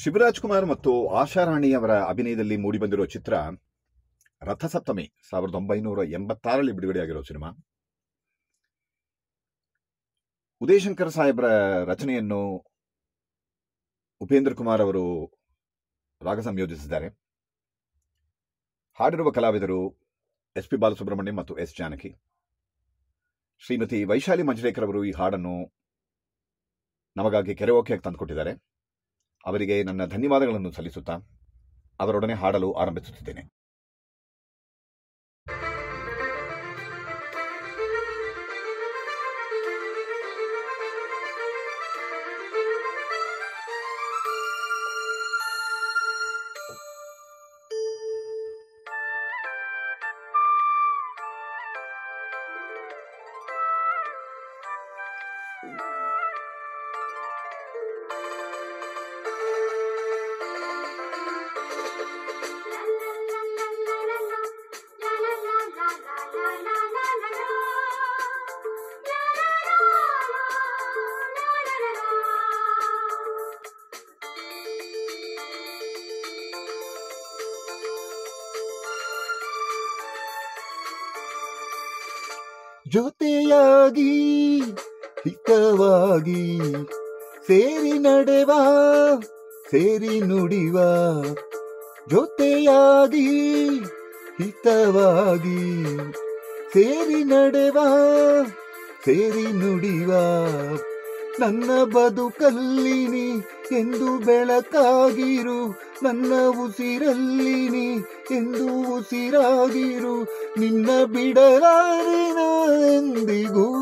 ಶಿವರಾಜ್ ಕುಮಾರ್ ಮತ್ತು ಆಶಾರಾಣಿ ಅವರ ಅಭಿನಯದಲ್ಲಿ ಮೂಡಿಬಂದಿರೋ ಚಿತ್ರ ರಥಸಪ್ತಮಿ, ಸಾವಿರದ ಒಂಬೈನೂರ ಎಂಬತ್ತಾರರಲ್ಲಿ ಬಿಡುಗಡೆಯಾಗಿರೋ ಸಿನಿಮಾ. ಉದಯಶಂಕರ್ ಸಾಹೇಬರ ರಚನೆಯನ್ನು ಉಪೇಂದ್ರ ಕುಮಾರ್ ಅವರು ರಾಗ ಸಂಯೋಜಿಸಿದ್ದಾರೆ. ಹಾಡಿರುವ ಕಲಾವಿದರು ಎಸ್ ಪಿ ಬಾಲಸುಬ್ರಹ್ಮಣ್ಯಂ ಮತ್ತು ಎಸ್ ಜಾನಕಿ. ಶ್ರೀಮತಿ ವೈಶಾಲಿ ಮಂಜರೇಕರ್ ಅವರು ಈ ಹಾಡನ್ನು ನಮಗಾಗಿ ಕೆರೆ ಓಕೆಯಾಗಿ ತಂದುಕೊಟ್ಟಿದ್ದಾರೆ. ಅವರಿಗೆ ನನ್ನ ಧನ್ಯವಾದಗಳನ್ನು ಸಲ್ಲಿಸುತ್ತಾ ಅವರೊಡನೆ ಹಾಡಲು ಆರಂಭಿಸುತ್ತಿದ್ದೇನೆ. ಜೊತೆಯಾಗಿ ಹಿತವಾಗಿ ಸೇರಿ ನಡೆವ ಸೇರಿ ನುಡಿವ ಜೊತೆಯಾಗಿ ಹಿತವಾಗಿ ಸೇರಿ ನಡೆವ, ಸೇರಿ ನುಡಿವ. ನನ್ನ ಬದುಕಲ್ಲಿನಿ ಎಂದು ಬೆಳಕಾಗಿರು, ನನ್ನ ಉಸಿರಲ್ಲಿನಿ ಎಂದು ಉಸಿರಾಗಿರು. ನಿನ್ನ ಬಿಡಲಾರಿನ ಎಂದಿಗೂ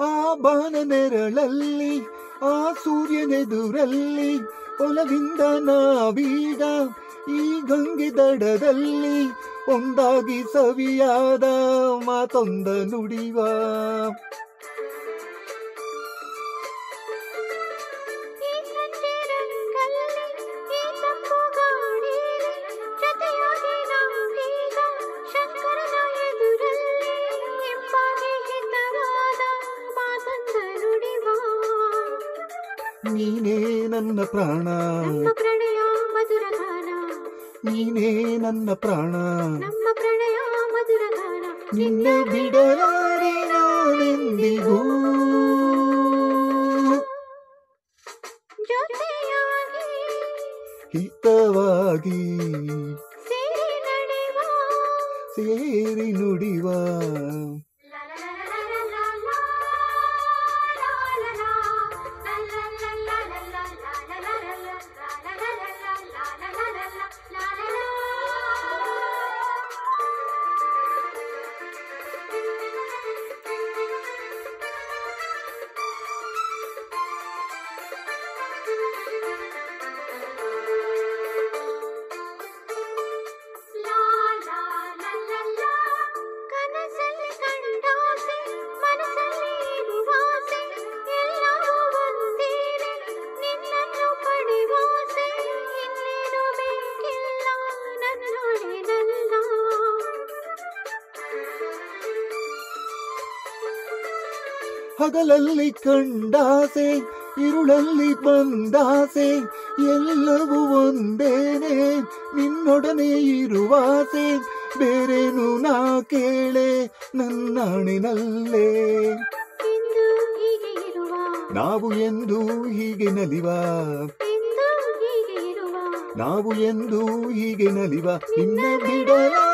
ಆ ಬಾನ ನೆರಳಲ್ಲಿ ಆ ಸೂರ್ಯನೆದುರಲ್ಲಿ ಒಲವಿಂದ ನಾವೀಗ ಈ ಗಂಗೆ ದಡದಲ್ಲಿ ಒಂದಾಗಿ ಸವಿಯಾದ ಮಾತೊಂದ ನುಡಿವ. ನೀನೇ ನನ್ನ ಪ್ರಾಣ. ಪ್ರಣಯ ಮಧುರ ಗಾನ. ನೀನೇ ನನ್ನ ಪ್ರಾಣ. ನಮ್ಮ ಪ್ರಣಯ ಮಧುರ ಗಾನ. ನಿನ್ನ ಬಿಡಲಾರೆ ನಾನೆಂದಿಗೂ. ಜೊತೆಯಾಗಿ ಹಿತವಾಗಿ ಸೇರಿ ನಡೆವ. ಸೇರಿ ನುಡಿವ. ಹಗಲಲ್ಲಿ ಕಂಡಾಸೆ ಇರುಳಲ್ಲಿ ಬಂದಾಸೆ ಎಲ್ಲವೂ ಒಂದೇನೆ ನಿನ್ನೊಡನೆ ಇರುವಾಸೆ ಬೇರೇನು ನಾ ಕೇಳೆ ನನ್ನಾಣಿನಲ್ಲೇ. ನಾವು ಎಂದು ಹೀಗೆ ನಲಿವ. ನಾವು ಎಂದು ಹೀಗೆ ನಲಿವ. ನಿನ್ನ ಬಿಡಲಾರೆ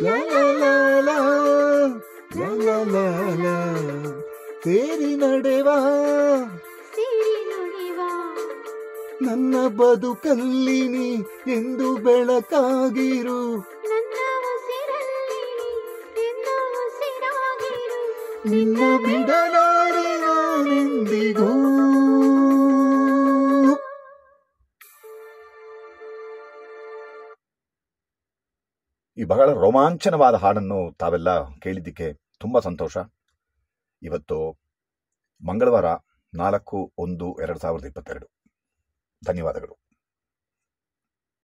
ಲಾ la la la, la. La la la, ಸೇರಿ ನಡೆವಾ ನನ್ನ ಬದುಕಲ್ಲಿ ನೀ ಎಂದು ಬೆಳಕಾಗಿರು. ನಿನ್ನ ಉಸಿರಲ್ಲಿ ಬಹಳ ರೋಮಾಂಚನವಾದ ಹಾಡನ್ನು ತಾವೆಲ್ಲ ಕೇಳಿದ್ದಕ್ಕೆ ತುಂಬ ಸಂತೋಷ. ಇವತ್ತು ಮಂಗಳವಾರ ನಾಲ್ಕು ಒಂದು ಎರಡು ಸಾವಿರದ ಇಪ್ಪತ್ತೆರಡು. ಧನ್ಯವಾದಗಳು.